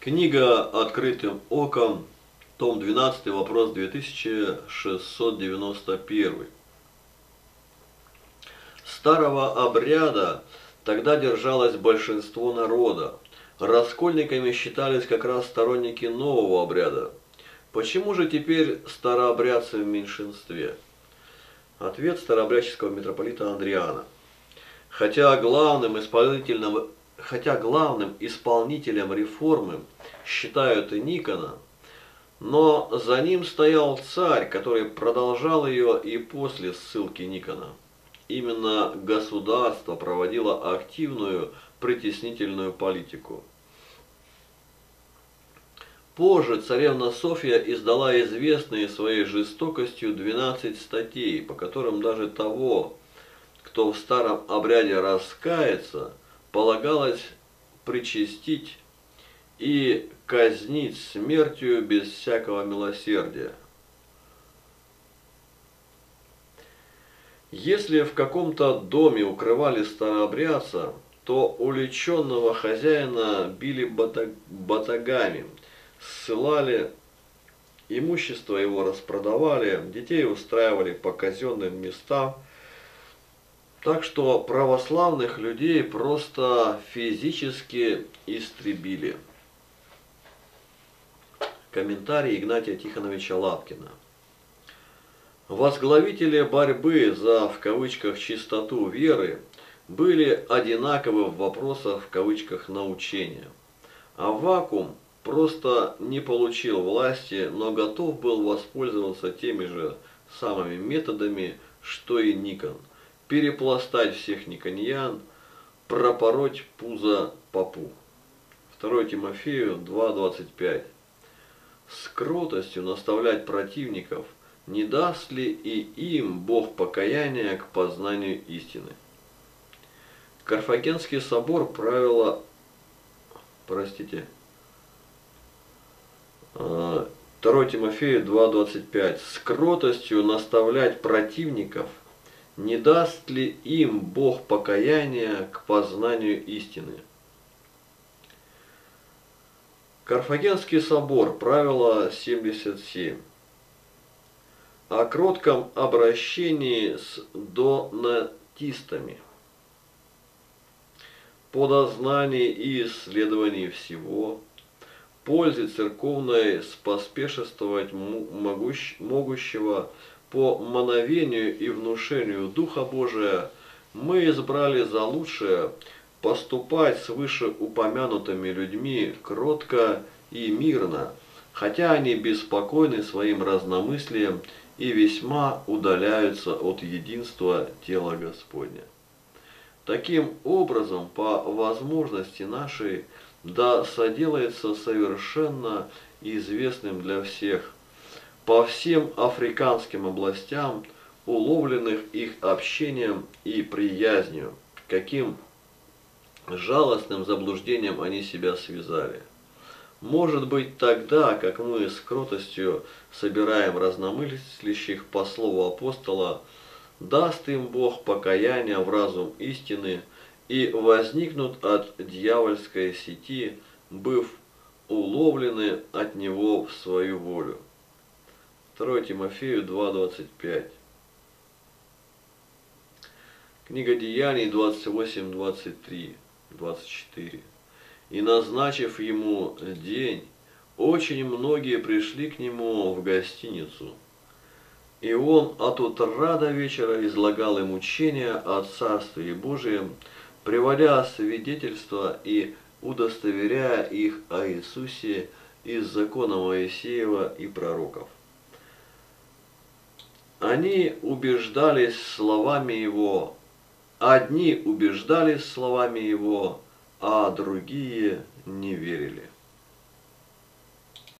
Книга «Открытым оком», том 12, вопрос 2691. Старого обряда тогда держалось большинство народа. Раскольниками считались как раз сторонники нового обряда. Почему же теперь старообрядцы в меньшинстве? Ответ старообрядческого митрополита Андриана. Хотя главным исполнительным хотя главным исполнителем реформы считают и Никона, но за ним стоял царь, который продолжал ее и после ссылки Никона. Именно государство проводило активную притеснительную политику. Позже царевна Софья издала известные своей жестокостью 12 статей, по которым даже того, кто в старом обряде раскается, полагалось причастить и казнить смертью без всякого милосердия. Если в каком-то доме укрывали старообрядца, то уличенного хозяина били батагами, ссылали, имущество его распродавали, детей устраивали по казенным местам, так что православных людей просто физически истребили. Комментарий Игнатия Тихоновича Лапкина. Возглавители борьбы за, в кавычках, чистоту веры были одинаковы в вопросах, в кавычках, научения. А вакуум просто не получил власти, но готов был воспользоваться теми же самыми методами, что и Никон – перепластать всех никоньян, пропороть пузо попу. 2 Тимофею 2.25. С кротостью наставлять противников, не даст ли и им Бог покаяния к познанию истины. Карфагенский собор правила, простите, 2 а, Тимофею 2.25. С кротостью наставлять противников, не даст ли им Бог покаяния к познанию истины? Карфагенский собор, правило 77. О кротком обращении с донатистами. По дознании и исследовании всего, пользе церковной споспешествовать могущего по мановению и внушению Духа Божия мы избрали за лучшее поступать с вышеупомянутыми людьми кротко и мирно, хотя они беспокойны своим разномыслием и весьма удаляются от единства тела Господня. Таким образом, по возможности нашей, да соделается совершенно известным для всех – по всем африканским областям, уловленных их общением и приязнью, каким жалостным заблуждением они себя связали. Может быть тогда, как мы с кротостью собираем разномыслящих по слову апостола, даст им Бог покаяние в разум истины и возникнут от дьявольской сети, быв уловлены от него в свою волю. 2 Тимофею 2.25. Книга Деяний 28, 23, 24. «И назначив ему день, очень многие пришли к нему в гостиницу, и он от утра до вечера излагал им учения о Царстве Божием, приводя свидетельства и удостоверяя их о Иисусе из закона Моисеева и пророков. Они убеждались словами его, одни убеждались словами его, а другие не верили.